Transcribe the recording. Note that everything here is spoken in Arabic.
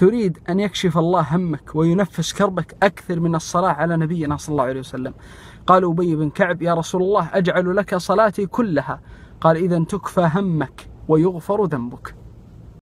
تريد أن يكشف الله همك وينفس كربك أكثر من الصلاة على نبينا صلى الله عليه وسلم. قال أبي بن كعب يا رسول الله أجعل لك صلاتي كلها. قال إذا تكفى همك ويغفر ذنبك.